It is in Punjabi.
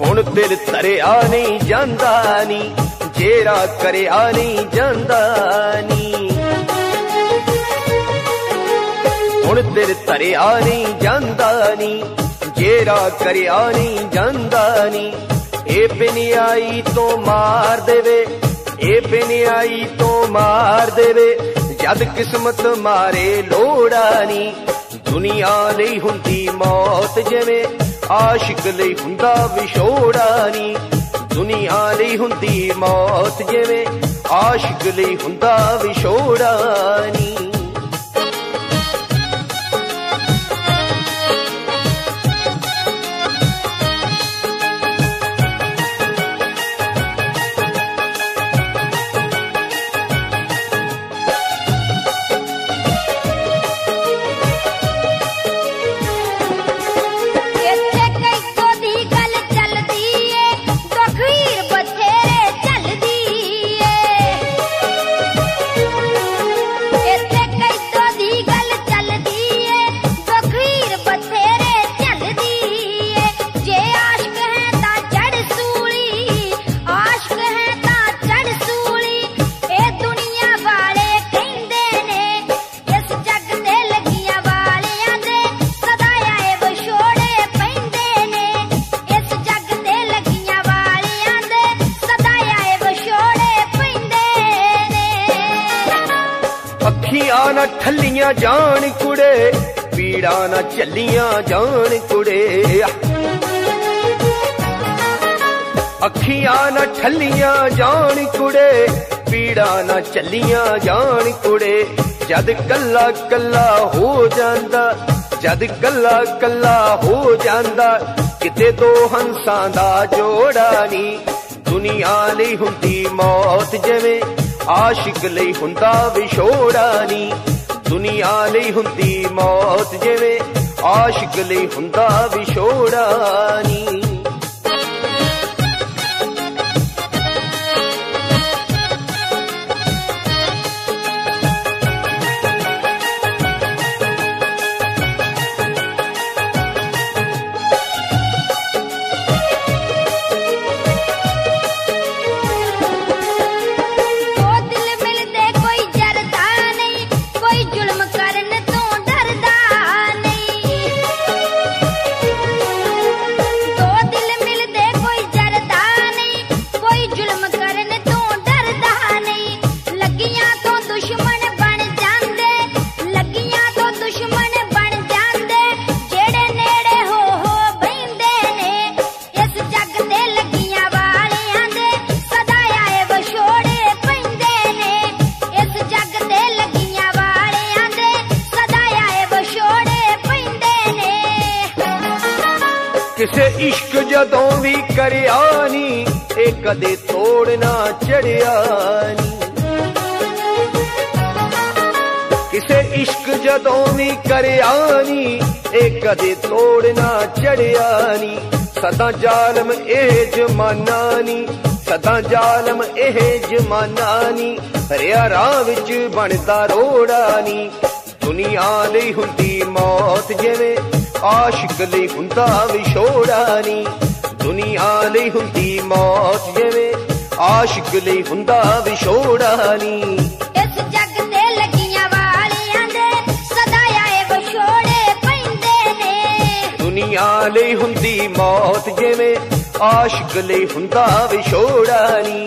ਕਰਿਆ ਨਹੀਂ ਜਾਂਦਾ ਨੀ ਜਿਹੜਾ ਕਰਿਆ ਨਹੀਂ ਜਾਂਦਾ ਨੀ। ਹੁਣ ਦਿਲ ਧਰਿਆ ਨਹੀਂ ਜਾਂਦਾ ਨੀ ਜਿਹੜਾ ਕਰਿਆ ਨਹੀਂ ਜਾਂਦਾ ਨੀ। ਇਹ ਬਿਨਿਆਈ ਤੋਂ ਮਾਰ ਦੇਵੇ, ਇਹ ਬਿਨਿਆਈ ਤੋਂ ਮਾਰ ਦੇਵੇ, ਜਦ ਕਿਸਮਤ ਮਾਰੇ ਲੋੜਾ ਨੀ। ਦੁਨੀਆ ਲਈ ਹੁੰਦੀ ਮੌਤ ਜਿਵੇਂ ਆਸ਼ਿਕ ਲਈ ਹੁੰਦਾ ਵਿਛੋੜਾ ਨੀ। ਦੁਨੀਆ ਲਈ ਹੁੰਦੀ ਮੌਤ ਜਿਵੇਂ ਆਸ਼ਿਕ ਲਈ ਹੁੰਦਾ ਵਿਛੋੜਾ ਨੀ। ਅੱਖੀਆਂ ਨਾ ਠੱਲੀਆਂ ਜਾਣ ਕੁੜੇ, ਪੀੜਾ ਨਾ ਚੱਲੀਆਂ ਜਾਣ ਕੁੜੇ। ਅੱਖੀਆਂ ਨਾ ਠੱਲੀਆਂ ਜਾਣ ਕੁੜੇ, ਪੀੜਾ ਨਾ ਚੱਲੀਆਂ ਜਾਣ ਕੁੜੇ। ਜਦ ਕੱਲਾ ਕੱਲਾ ਹੋ ਜਾਂਦਾ, ਜਦ ਕੱਲਾ ਕੱਲਾ ਹੋ ਜਾਂਦਾ, ਕਿਤੇ ਦੋ ਹੰਸਾਂ ਦਾ ਜੋੜਾ ਨਹੀਂ ਦੁਨੀਆ ਲਈ ਹੁੰਦੀ ਮੌਤ ਜਿਵੇਂ ਆਸ਼ਿਕ ਲਈ ਹੁੰਦਾ ਵਿਛੋੜਾ ਨੀ। ਦੁਨੀਆ ਲਈ ਹੁੰਦੀ ਮੌਤ ਜਿਵੇਂ ਆਸ਼ਿਕ ਲਈ ਹੁੰਦਾ ਵਿਛੋੜਾ ਨੀ। ਕਿਸੇ ਇਸ਼ਕ ਜਦੋਂ ਵੀ ਕਰਿਆ ਨੀ ਇਹ ਕਦੇ ਤੋੜਨਾ ਚੜਿਆ ਨੀ ਕਿਸੇ ਇਸ਼ਕ ਜਦੋਂ ਵੀ ਕਰਿਆ ਨੀ ਇਹ ਕਦੇ ਤੋੜਨਾ ਚੜਿਆ ਨੀ ਸਦਾ ਜ਼ਾਲਮ ਇਹ ਜਮਾਨਾ ਨੀ ਸਦਾ ਜ਼ਾਲਮ ਇਹ ਜਮਾਨਾ ਨੀ ਹਰਿਆ ਰਾਹ ਵਿੱਚ ਬਣਦਾ ਰੋੜਾ ਨੀ ਦੁਨੀਆ ਲਈ ਹੁੰਦੀ ਮੌਤ ਜਿਵੇਂ ਆਸ਼ਿਕ ਲਈ ਹੁੰਦਾ ਵਿਛੋੜਾ ਨੀ ਦੁਨੀਆ ਲਈ ਹੁੰਦੀ ਮੌਤ ਜਿਵੇਂ ਆਸ਼ਿਕ ਲਈ ਹੁੰਦਾ ਵਿਛੋੜਾ ਨੀ ਇਸ ਜੱਗ ਤੇ ਲੱਗੀਆਂ ਵਾਲਿਆਂ ਦੇ ਸਦਾ ਆਏ ਵਿਛੋੜੇ ਪੈਂਦੇ ਨੇ। ਦੁਨੀਆ ਲਈ ਹੁੰਦੀ ਮੌਤ ਜਿਵੇਂ ਆਸ਼ਿਕ ਲਈ ਹੁੰਦਾ ਵਿਛੋੜਾ ਨੀ